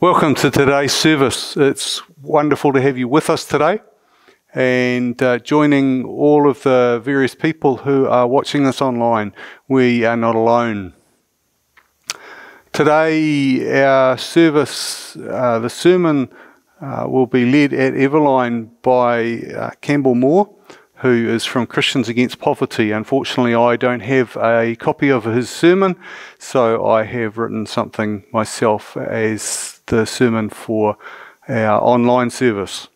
Welcome to today's service. It's wonderful to have you with us today and uh, joining all of the various people who are watching us online. We are not alone. Today, our service, uh, the sermon uh, will be led at Everline by uh, Campbell Moore, who is from Christians Against Poverty. Unfortunately, I don't have a copy of his sermon, so I have written something myself as the sermon for our online service.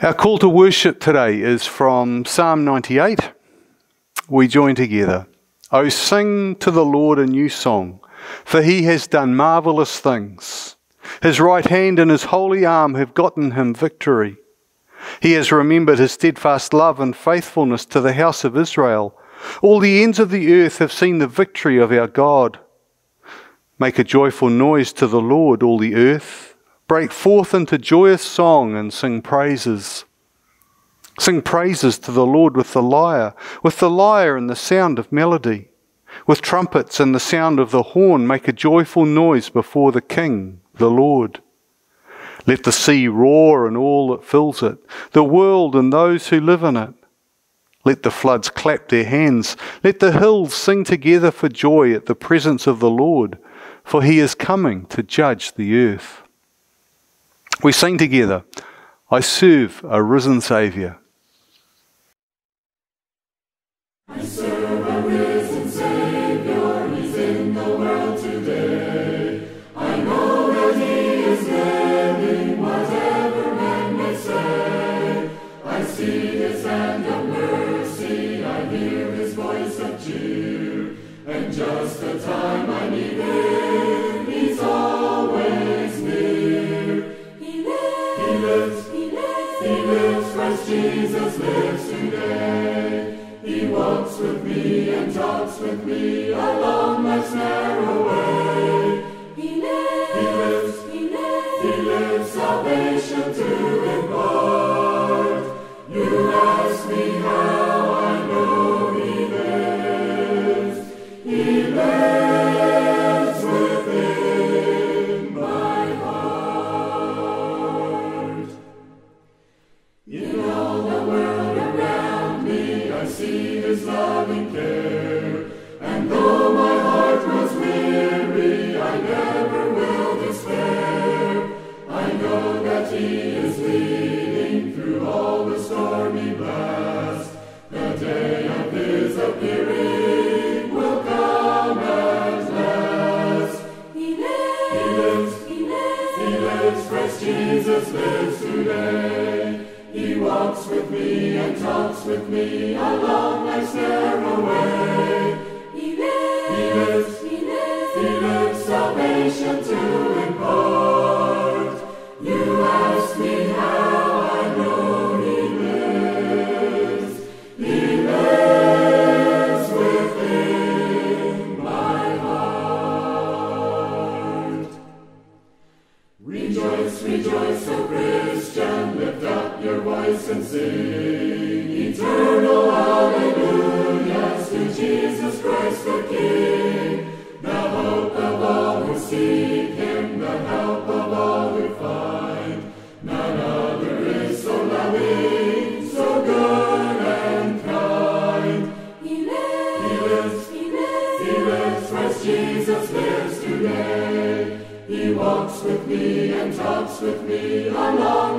Our call to worship today is from Psalm 98. We join together. Oh, sing to the Lord a new song, for he has done marvelous things. His right hand and his holy arm have gotten him victory. He has remembered his steadfast love and faithfulness to the house of Israel. All the ends of the earth have seen the victory of our God. Make a joyful noise to the Lord, all the earth. Break forth into joyous song and sing praises. Sing praises to the Lord with the lyre, with the lyre and the sound of melody. With trumpets and the sound of the horn, make a joyful noise before the King, the Lord. Let the sea roar and all that fills it, the world and those who live in it. Let the floods clap their hands. Let the hills sing together for joy at the presence of the Lord for he is coming to judge the earth. We sing together, I serve a risen Saviour. With me along is leading through all the stormy blast. The day of His appearing will come at last. He lives, He lives, He lives, He lives. Christ Jesus lives today. He walks with me and talks with me along life's narrow way. With me along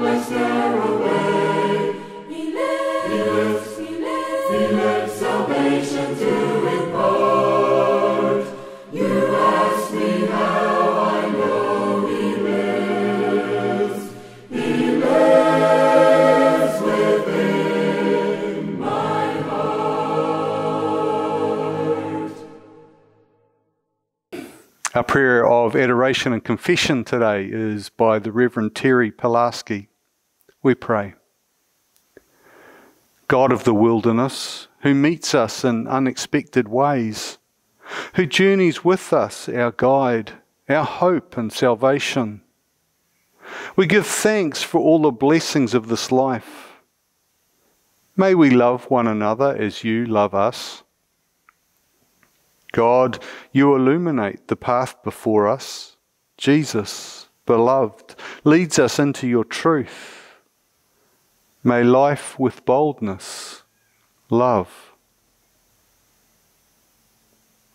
and confession today is by the Reverend Terry Pulaski. We pray. God of the wilderness, who meets us in unexpected ways, who journeys with us, our guide, our hope and salvation. We give thanks for all the blessings of this life. May we love one another as you love us. God, you illuminate the path before us. Jesus, beloved, leads us into your truth. May life with boldness, love.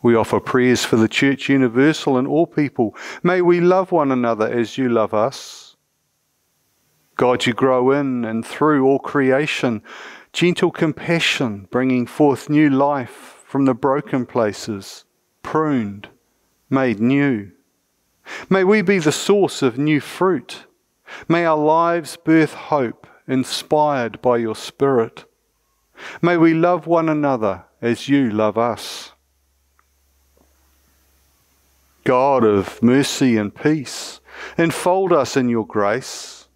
We offer prayers for the Church Universal and all people. May we love one another as you love us. God, you grow in and through all creation, gentle compassion, bringing forth new life from the broken places, pruned, made new. May we be the source of new fruit. May our lives birth hope, inspired by your Spirit. May we love one another as you love us. God of mercy and peace, enfold us in your grace.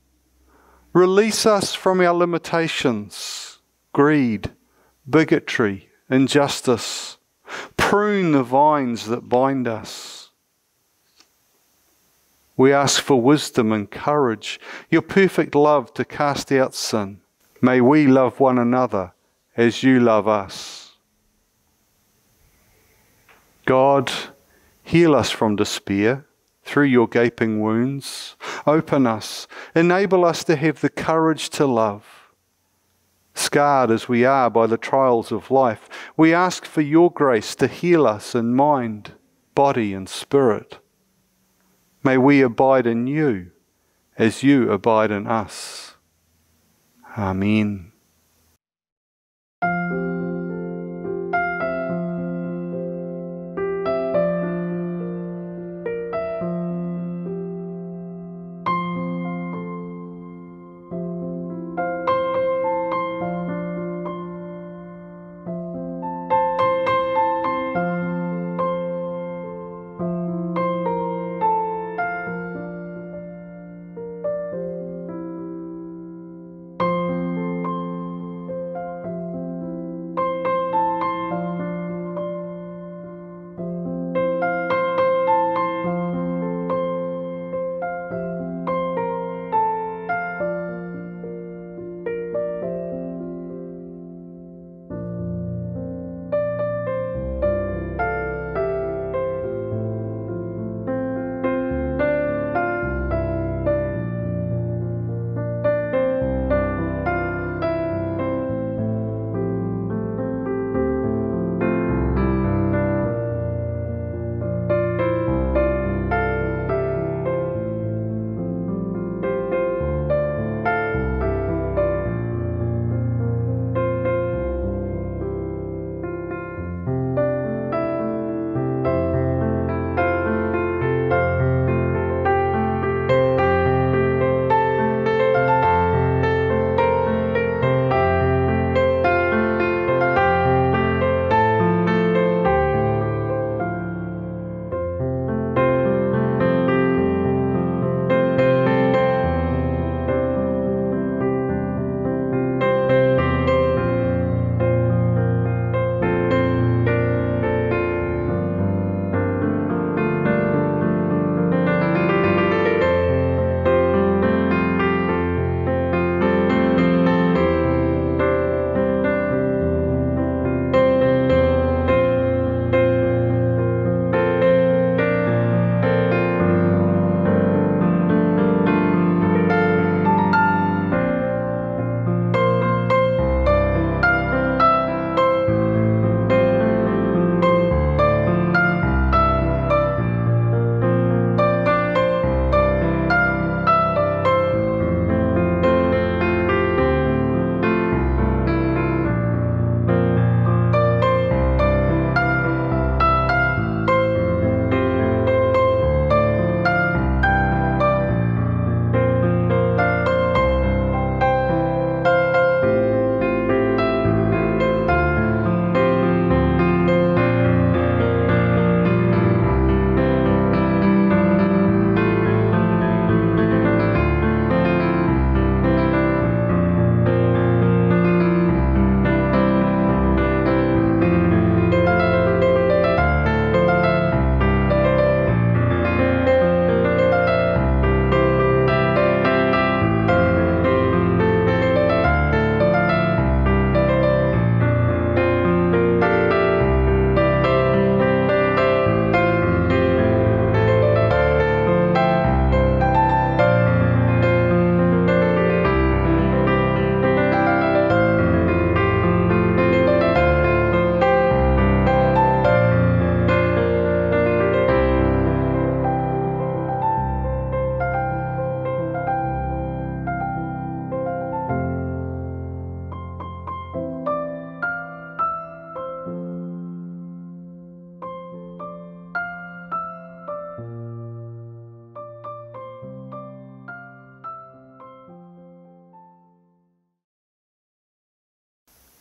Release us from our limitations, greed, bigotry, injustice. Prune the vines that bind us. We ask for wisdom and courage, your perfect love to cast out sin. May we love one another as you love us. God, heal us from despair through your gaping wounds. Open us, enable us to have the courage to love. Scarred as we are by the trials of life, we ask for your grace to heal us in mind, body, and spirit. May we abide in you as you abide in us. Amen.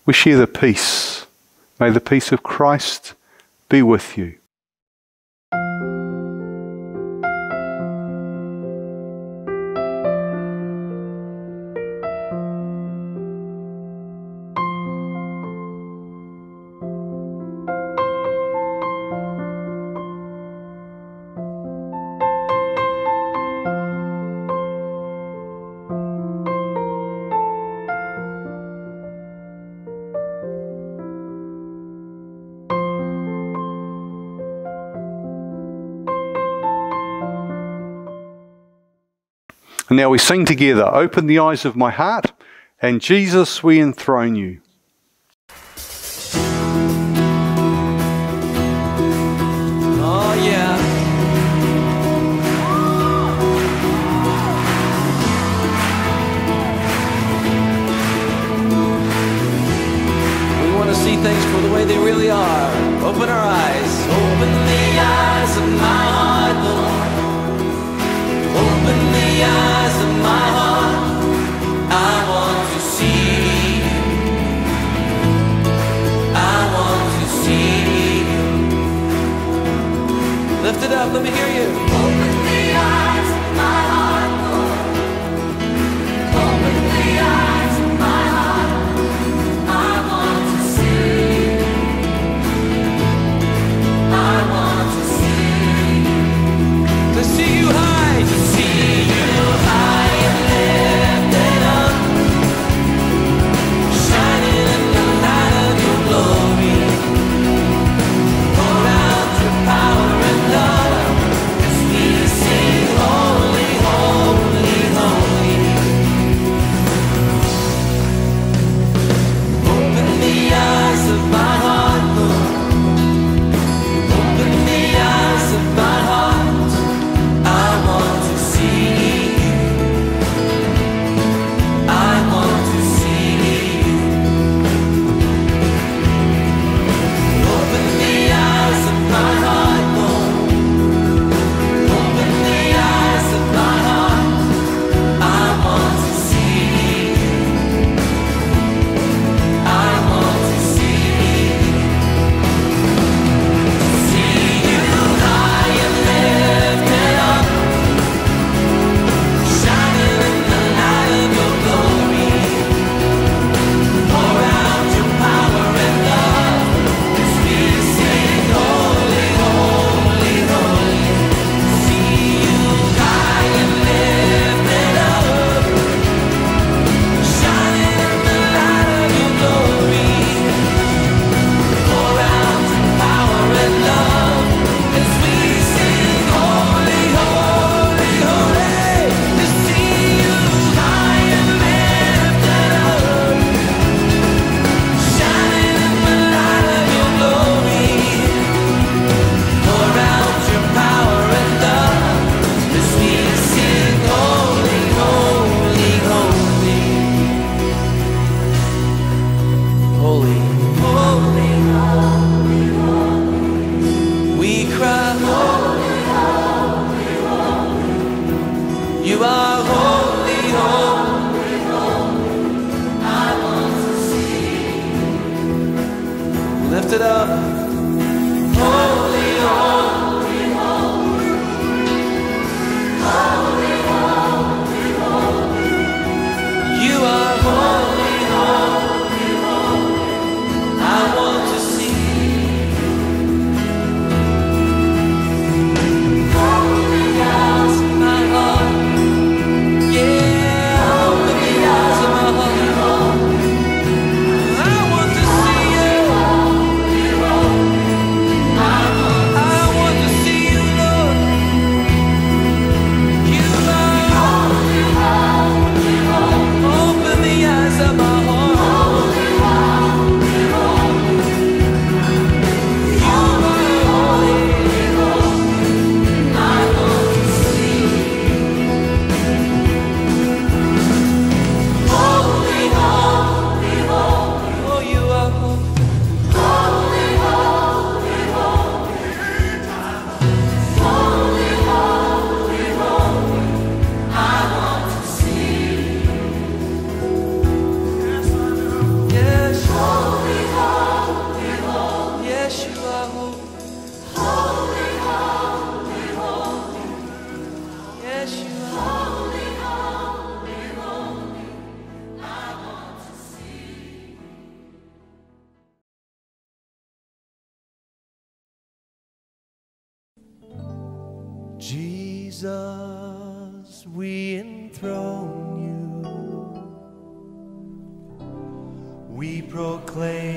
We share the peace. May the peace of Christ be with you. And now we sing together Open the eyes of my heart, and Jesus, we enthrone you. Oh, yeah. things for the way they really are. Open our eyes. up. Let me hear you.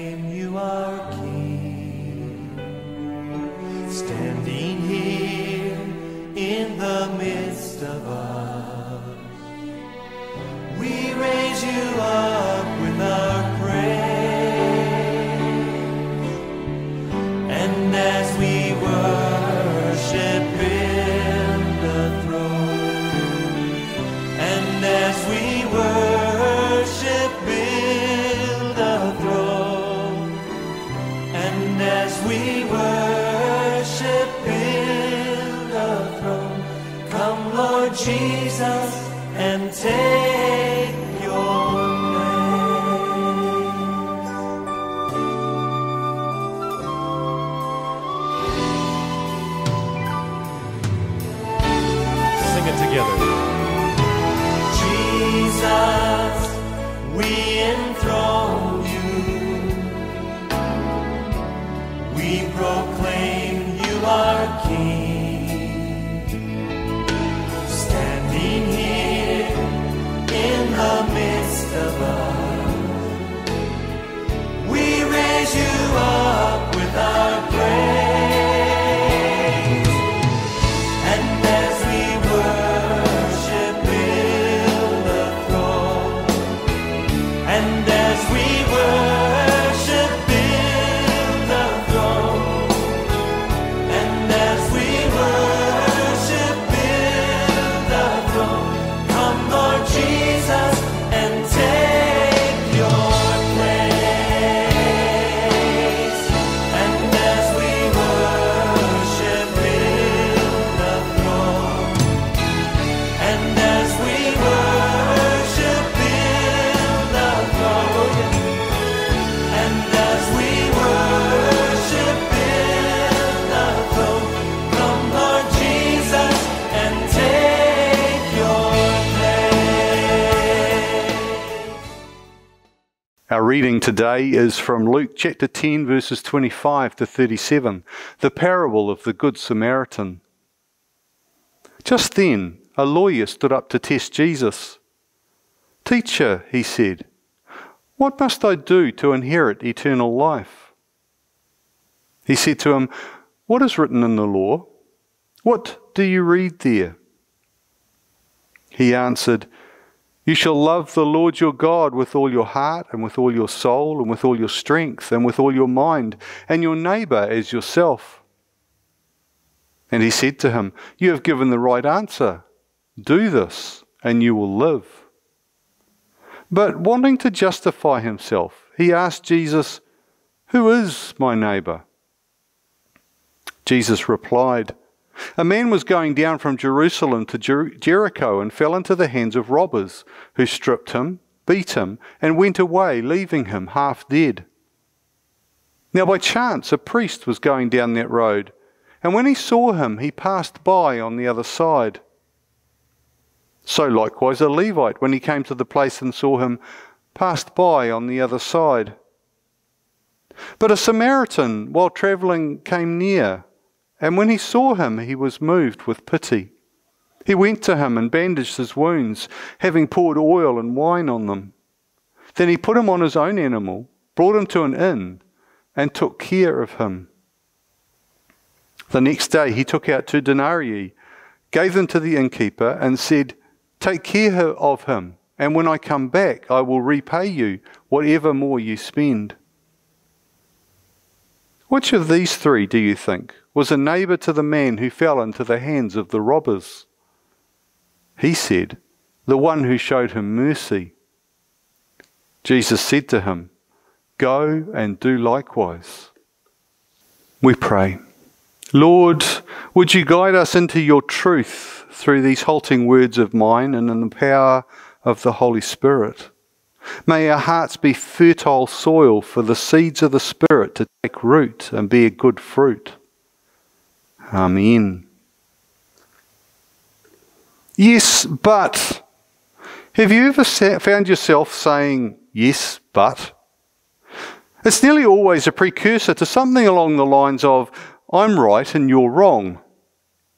Proclaim you are King, standing here in the midst of us. We raise you up reading today is from Luke chapter 10, verses 25 to 37, the parable of the Good Samaritan. Just then, a lawyer stood up to test Jesus. Teacher, he said, what must I do to inherit eternal life? He said to him, What is written in the law? What do you read there? He answered, You shall love the Lord your God with all your heart, and with all your soul, and with all your strength, and with all your mind, and your neighbour as yourself. And he said to him, You have given the right answer. Do this, and you will live. But wanting to justify himself, he asked Jesus, Who is my neighbour? Jesus replied, A man was going down from Jerusalem to Jer- Jericho and fell into the hands of robbers, who stripped him, beat him, and went away, leaving him half dead. Now, by chance, a priest was going down that road, and when he saw him, he passed by on the other side. So likewise a Levite, when he came to the place and saw him, passed by on the other side. But a Samaritan, while travelling, came near, and when he saw him, he was moved with pity. He went to him and bandaged his wounds, having poured oil and wine on them. Then he put him on his own animal, brought him to an inn, and took care of him. The next day he took out two denarii, gave them to the innkeeper, and said, Take care of him, and when I come back, I will repay you whatever more you spend. Which of these three, do you think, was a neighbour to the man who fell into the hands of the robbers? He said, The one who showed him mercy. Jesus said to him, Go and do likewise. We pray. Lord, would you guide us into your truth through these halting words of mine and in the power of the Holy Spirit? May our hearts be fertile soil for the seeds of the Spirit to take root and bear good fruit. Amen. Yes, but. Have you ever found yourself saying, yes, but? It's nearly always a precursor to something along the lines of, I'm right and you're wrong.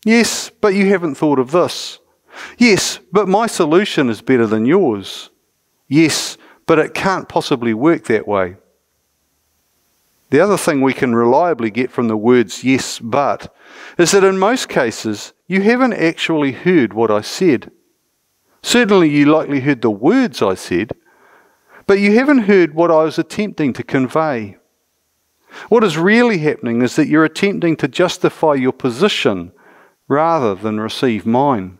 Yes, but you haven't thought of this. Yes, but my solution is better than yours. Yes, but it can't possibly work that way. The other thing we can reliably get from the words yes, but is that in most cases you haven't actually heard what I said. Certainly you likely heard the words I said, but you haven't heard what I was attempting to convey. What is really happening is that you're attempting to justify your position rather than receive mine.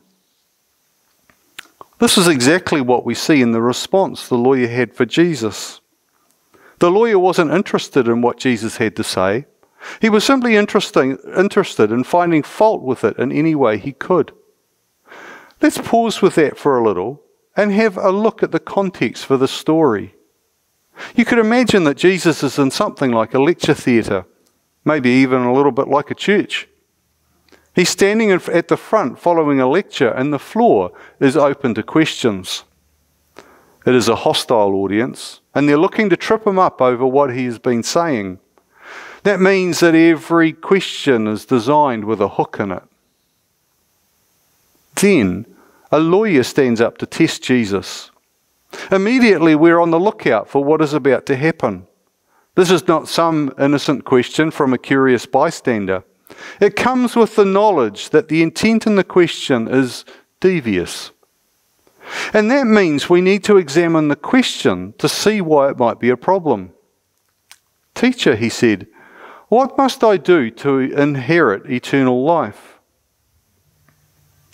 This is exactly what we see in the response the lawyer had for Jesus. The lawyer wasn't interested in what Jesus had to say. He was simply interested in finding fault with it in any way he could. Let's pause with that for a little and have a look at the context for the story. You could imagine that Jesus is in something like a lecture theatre, maybe even a little bit like a church. He's standing at the front following a lecture, and the floor is open to questions. It is a hostile audience, and they're looking to trip him up over what he has been saying. That means that every question is designed with a hook in it. Then a lawyer stands up to test Jesus. Immediately, we're on the lookout for what is about to happen. This is not some innocent question from a curious bystander. It comes with the knowledge that the intent in the question is devious. And that means we need to examine the question to see why it might be a problem. Teacher, he said, what must I do to inherit eternal life?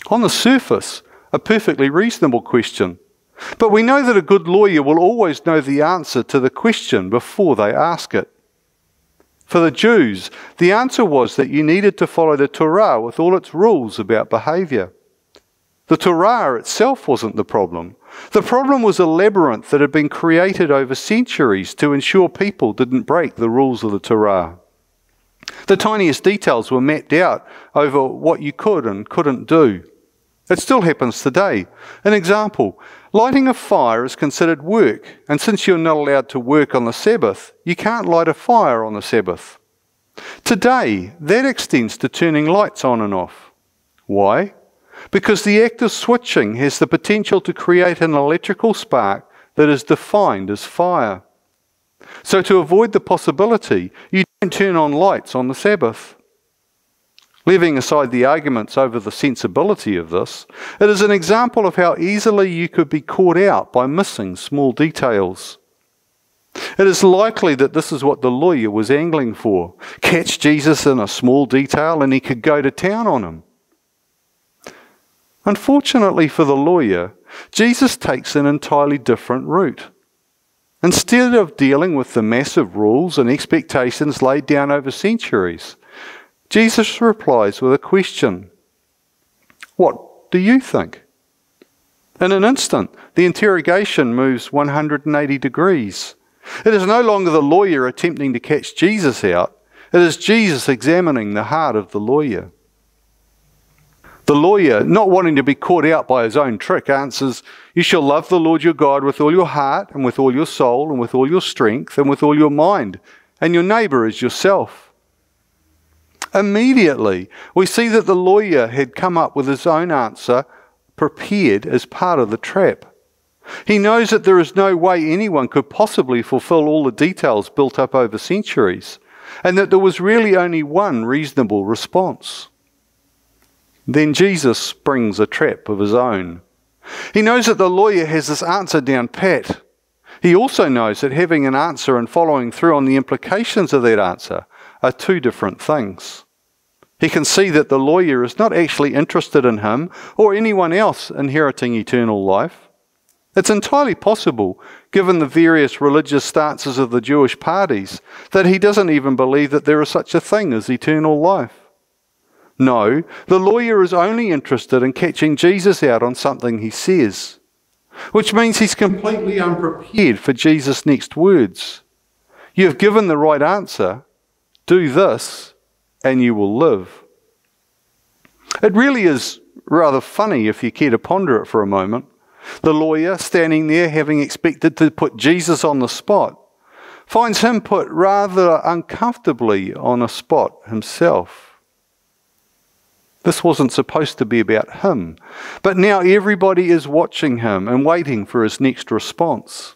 On the surface, a perfectly reasonable question. But we know that a good lawyer will always know the answer to the question before they ask it. For the Jews, the answer was that you needed to follow the Torah with all its rules about behavior. The Torah itself wasn't the problem. The problem was a labyrinth that had been created over centuries to ensure people didn't break the rules of the Torah. The tiniest details were mapped out over what you could and couldn't do. It still happens today. An example lighting a fire is considered work, and since you're not allowed to work on the Sabbath, you can't light a fire on the Sabbath. Today, that extends to turning lights on and off. Why? Because the act of switching has the potential to create an electrical spark that is defined as fire. So, to avoid the possibility, you don't turn on lights on the Sabbath. Leaving aside the arguments over the sensibility of this, it is an example of how easily you could be caught out by missing small details. It is likely that this is what the lawyer was angling for catch Jesus in a small detail and he could go to town on him. Unfortunately for the lawyer, Jesus takes an entirely different route. Instead of dealing with the massive rules and expectations laid down over centuries, Jesus replies with a question What do you think? In an instant, the interrogation moves 180 degrees. It is no longer the lawyer attempting to catch Jesus out, it is Jesus examining the heart of the lawyer. The lawyer, not wanting to be caught out by his own trick, answers, You shall love the Lord your God with all your heart, and with all your soul, and with all your strength, and with all your mind, and your neighbor as yourself. Immediately, we see that the lawyer had come up with his own answer, prepared as part of the trap. He knows that there is no way anyone could possibly fulfill all the details built up over centuries, and that there was really only one reasonable response. Then Jesus springs a trap of his own. He knows that the lawyer has this answer down pat. He also knows that having an answer and following through on the implications of that answer are two different things. He can see that the lawyer is not actually interested in him or anyone else inheriting eternal life. It's entirely possible, given the various religious stances of the Jewish parties, that he doesn't even believe that there is such a thing as eternal life. No, the lawyer is only interested in catching Jesus out on something he says, which means he's completely unprepared for Jesus' next words. You have given the right answer. Do this, and you will live. It really is rather funny if you care to ponder it for a moment. The lawyer, standing there having expected to put Jesus on the spot, finds him put rather uncomfortably on a spot himself. This wasn't supposed to be about him. But now everybody is watching him and waiting for his next response.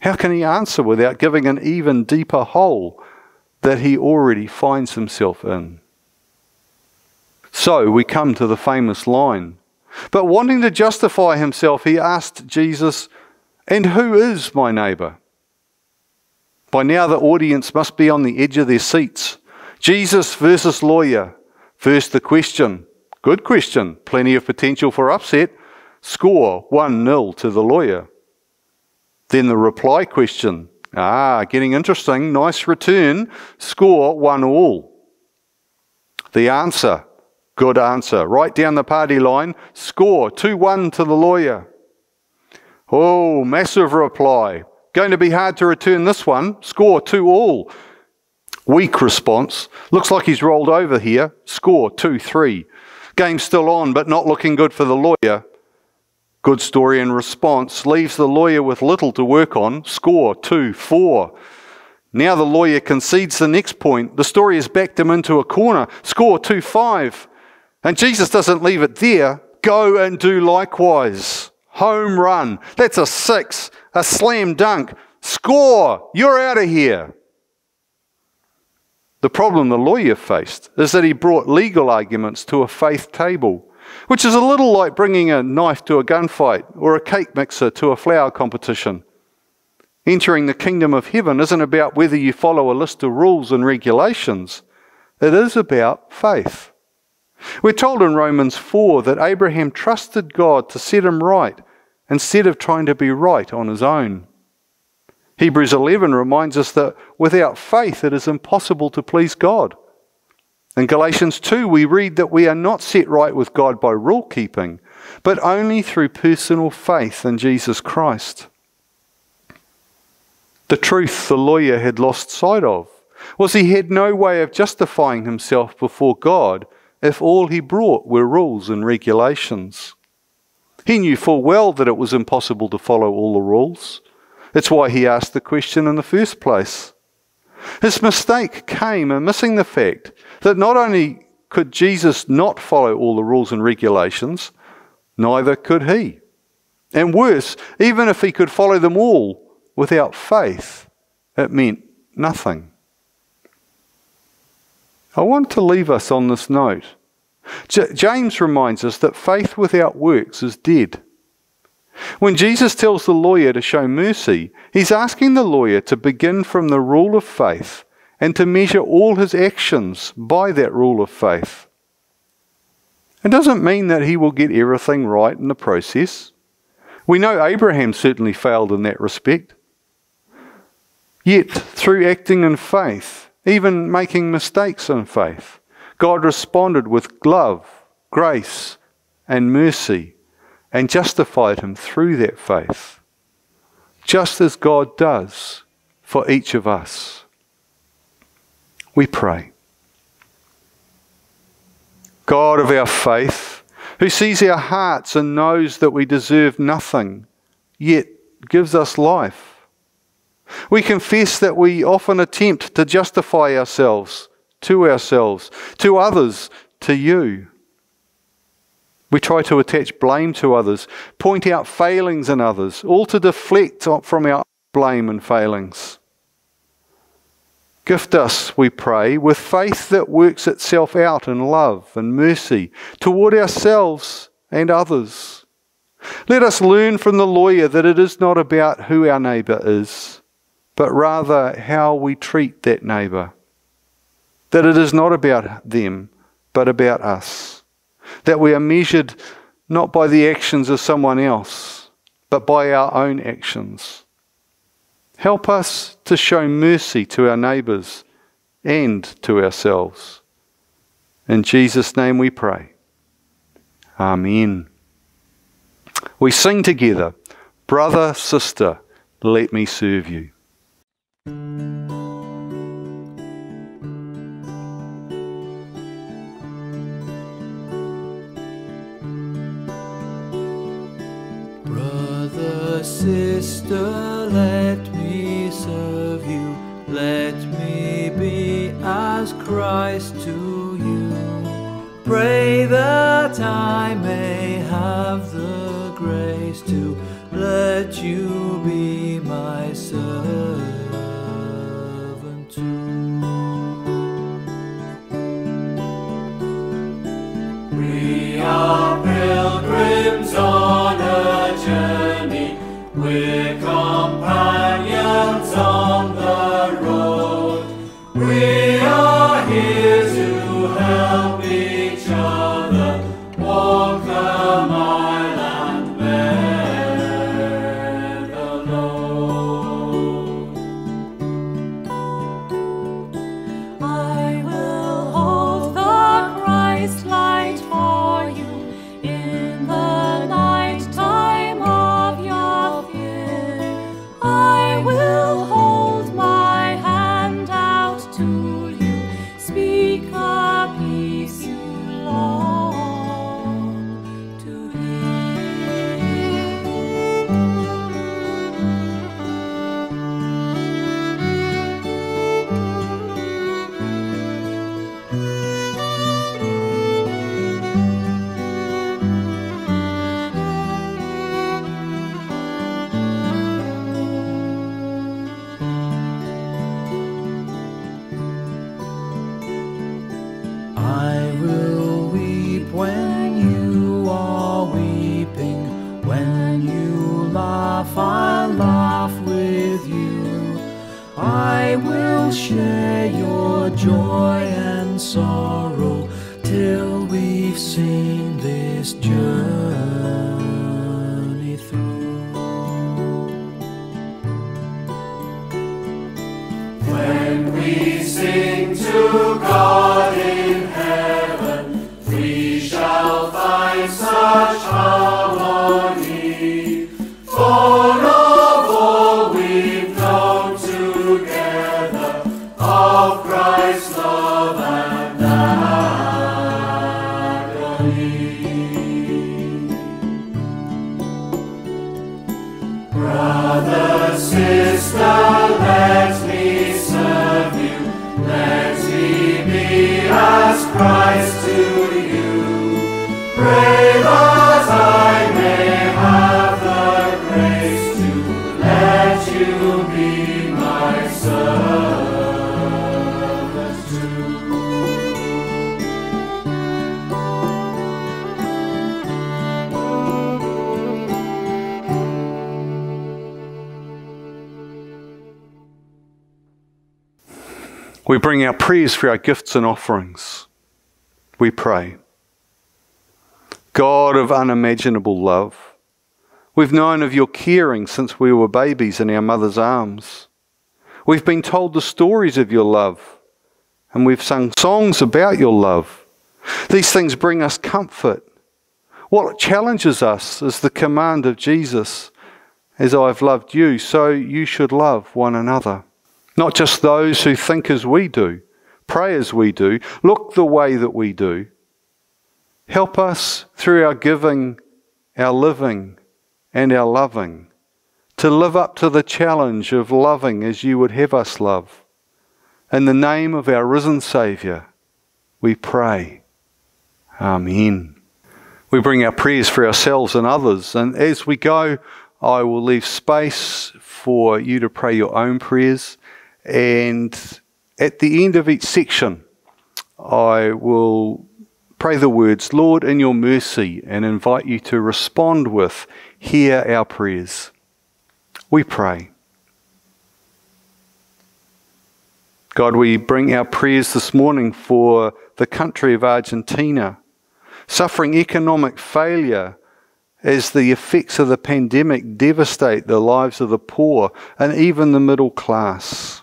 How can he answer without giving an even deeper hole that he already finds himself in? So we come to the famous line. But wanting to justify himself, he asked Jesus, And who is my neighbour? By now, the audience must be on the edge of their seats. Jesus versus lawyer. First, the question. Good question. Plenty of potential for upset. Score 1 0 to the lawyer. Then the reply question. Ah, getting interesting. Nice return. Score 1 all. The answer. Good answer. Right down the party line. Score 2 1 to the lawyer. Oh, massive reply. Going to be hard to return this one. Score 2 all. Weak response. Looks like he's rolled over here. Score 2 3. Game still on, but not looking good for the lawyer. Good story and response. Leaves the lawyer with little to work on. Score 2 4. Now the lawyer concedes the next point. The story has backed him into a corner. Score 2 5. And Jesus doesn't leave it there. Go and do likewise. Home run. That's a six. A slam dunk. Score. You're out of here. The problem the lawyer faced is that he brought legal arguments to a faith table, which is a little like bringing a knife to a gunfight or a cake mixer to a flower competition. Entering the kingdom of heaven isn't about whether you follow a list of rules and regulations, it is about faith. We're told in Romans 4 that Abraham trusted God to set him right instead of trying to be right on his own. Hebrews 11 reminds us that without faith it is impossible to please God. In Galatians 2, we read that we are not set right with God by rule keeping, but only through personal faith in Jesus Christ. The truth the lawyer had lost sight of was he had no way of justifying himself before God if all he brought were rules and regulations. He knew full well that it was impossible to follow all the rules. It's why he asked the question in the first place. His mistake came in missing the fact that not only could Jesus not follow all the rules and regulations, neither could he. And worse, even if he could follow them all without faith, it meant nothing. I want to leave us on this note. J- James reminds us that faith without works is dead. When Jesus tells the lawyer to show mercy, he's asking the lawyer to begin from the rule of faith and to measure all his actions by that rule of faith. It doesn't mean that he will get everything right in the process. We know Abraham certainly failed in that respect. Yet, through acting in faith, even making mistakes in faith, God responded with love, grace, and mercy and justified him through that faith, just as God does for each of us. We pray. God of our faith, who sees our hearts and knows that we deserve nothing, yet gives us life. We confess that we often attempt to justify ourselves to ourselves, to others, to you. We try to attach blame to others, point out failings in others, all to deflect from our blame and failings. Gift us, we pray, with faith that works itself out in love and mercy toward ourselves and others. Let us learn from the lawyer that it is not about who our neighbour is, but rather how we treat that neighbour. That it is not about them, but about us. That we are measured not by the actions of someone else, but by our own actions. Help us to show mercy to our neighbours and to ourselves. In Jesus' name we pray. Amen. We sing together, Brother, sister, let me serve you. Sister, let me serve you. Let me be as Christ to you. Pray that I may have the grace to let you I will weep when you are weeping. When you laugh, I'll laugh with you. I will share your joy and sorrow till we've seen We bring our prayers for our gifts and offerings. We pray. God of unimaginable love, we've known of your caring since we were babies in our mother's arms. We've been told the stories of your love, and we've sung songs about your love. These things bring us comfort. What challenges us is the command of Jesus As I've loved you, so you should love one another. Not just those who think as we do, pray as we do, look the way that we do. Help us through our giving, our living, and our loving to live up to the challenge of loving as you would have us love. In the name of our risen Saviour, we pray. Amen. We bring our prayers for ourselves and others, and as we go, I will leave space for you to pray your own prayers. And at the end of each section, I will pray the words, Lord, in your mercy, and invite you to respond with, Hear our prayers. We pray. God, we bring our prayers this morning for the country of Argentina, suffering economic failure as the effects of the pandemic devastate the lives of the poor and even the middle class.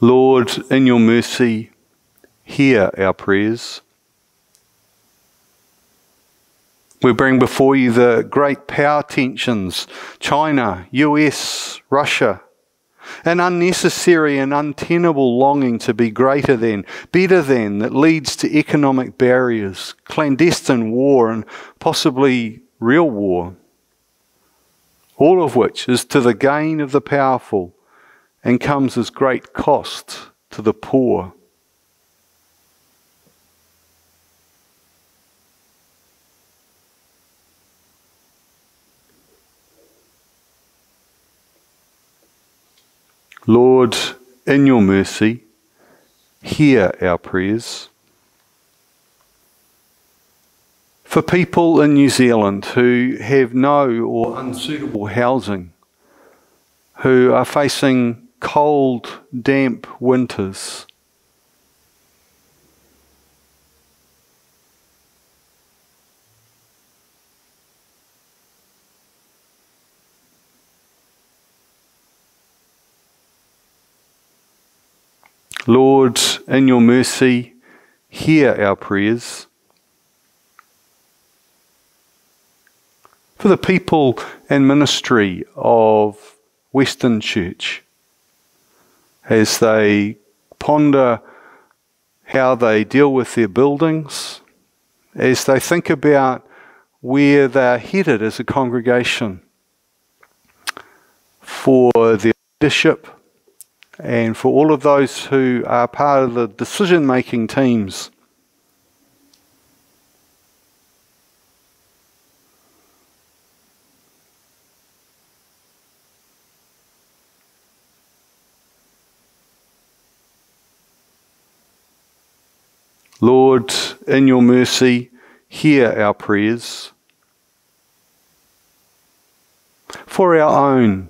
Lord, in your mercy, hear our prayers. We bring before you the great power tensions China, US, Russia, an unnecessary and untenable longing to be greater than, better than, that leads to economic barriers, clandestine war, and possibly real war. All of which is to the gain of the powerful and comes as great cost to the poor. Lord, in your mercy, hear our prayers. For people in New Zealand who have no or unsuitable housing, who are facing cold, damp winters, Lord, in your mercy, hear our prayers. For the people and ministry of Western Church, as they ponder how they deal with their buildings, as they think about where they're headed as a congregation, for their leadership and for all of those who are part of the decision making teams. Lord, in your mercy, hear our prayers. For our own,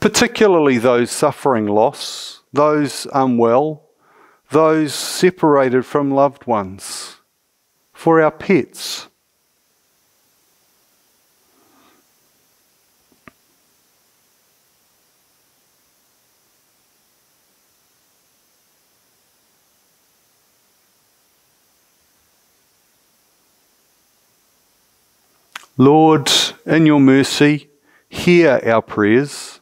particularly those suffering loss, those unwell, those separated from loved ones, for our pets. Lord, in your mercy, hear our prayers.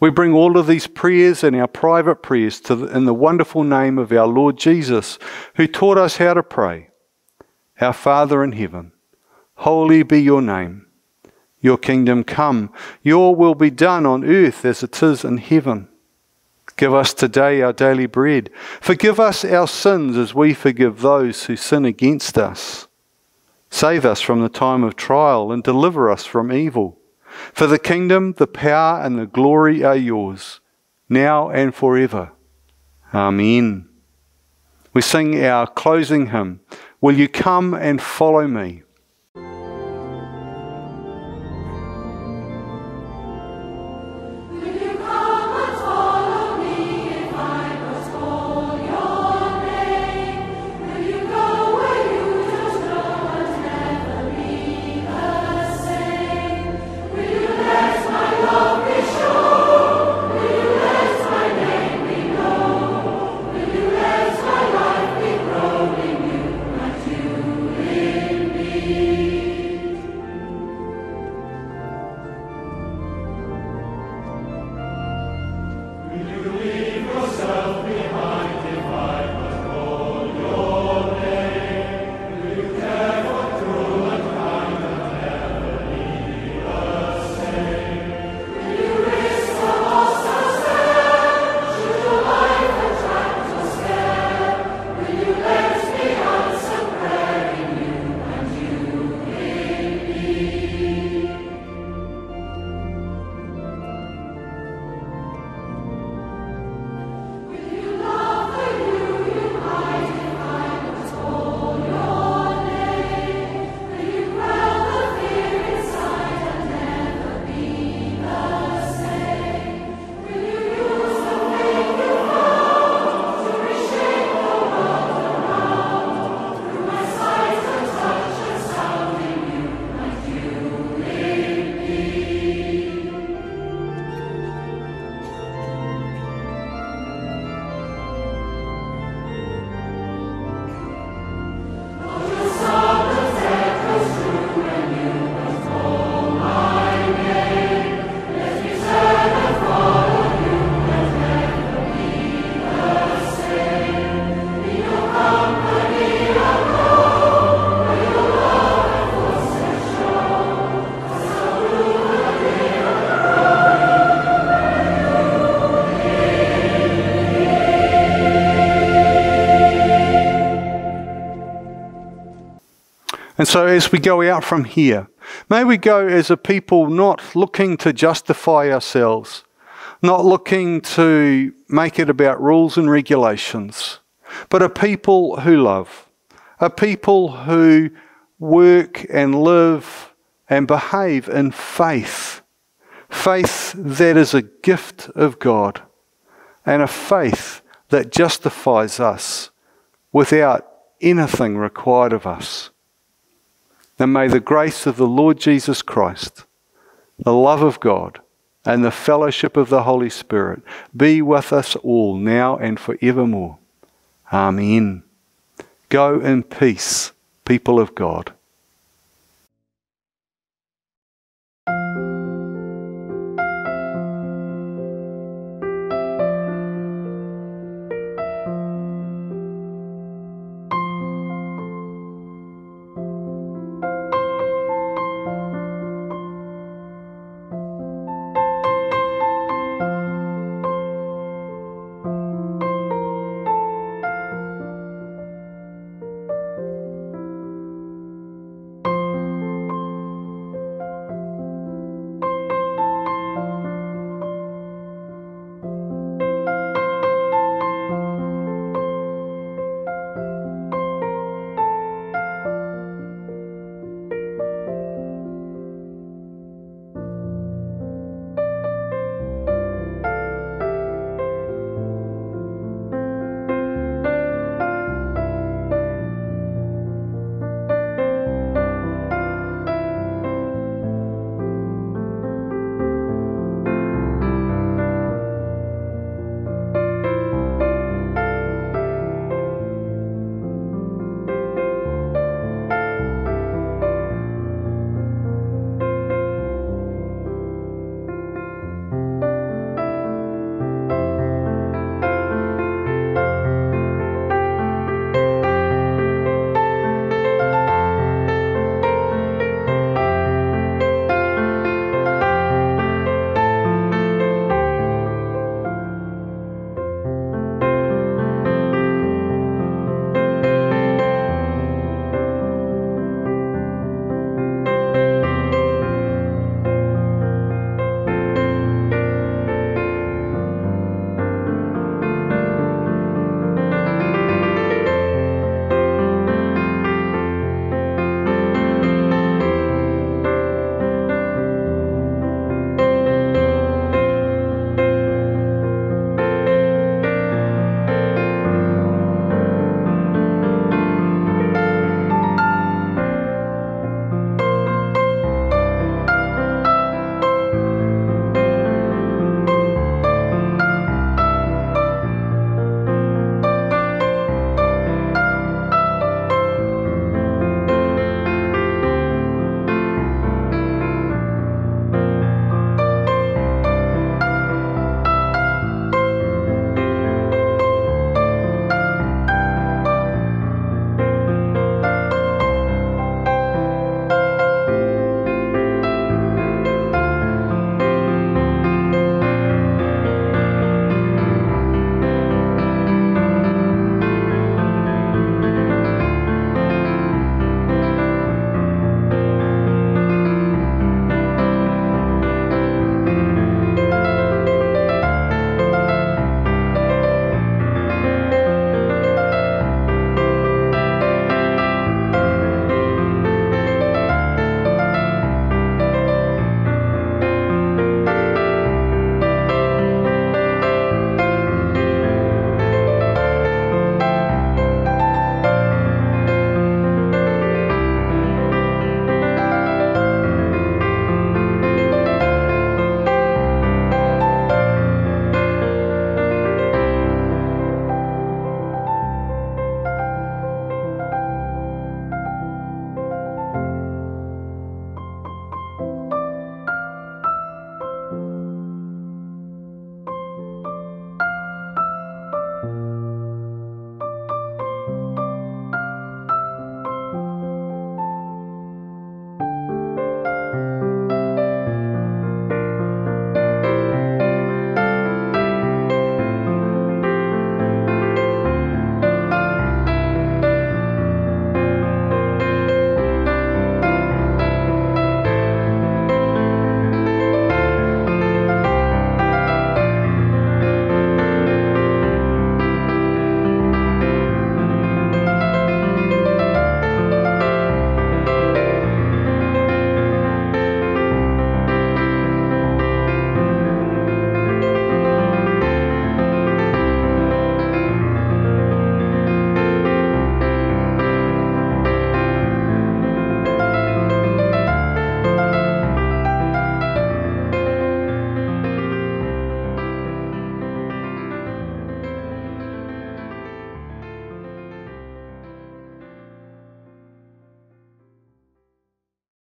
We bring all of these prayers and our private prayers to the, in the wonderful name of our Lord Jesus, who taught us how to pray. Our Father in heaven, holy be your name. Your kingdom come, your will be done on earth as it is in heaven. Give us today our daily bread. Forgive us our sins as we forgive those who sin against us. Save us from the time of trial and deliver us from evil. For the kingdom, the power, and the glory are yours, now and forever. Amen. We sing our closing hymn, Will you come and follow me? And so, as we go out from here, may we go as a people not looking to justify ourselves, not looking to make it about rules and regulations, but a people who love, a people who work and live and behave in faith. Faith that is a gift of God, and a faith that justifies us without anything required of us. And may the grace of the Lord Jesus Christ, the love of God, and the fellowship of the Holy Spirit be with us all now and forevermore. Amen. Go in peace, people of God.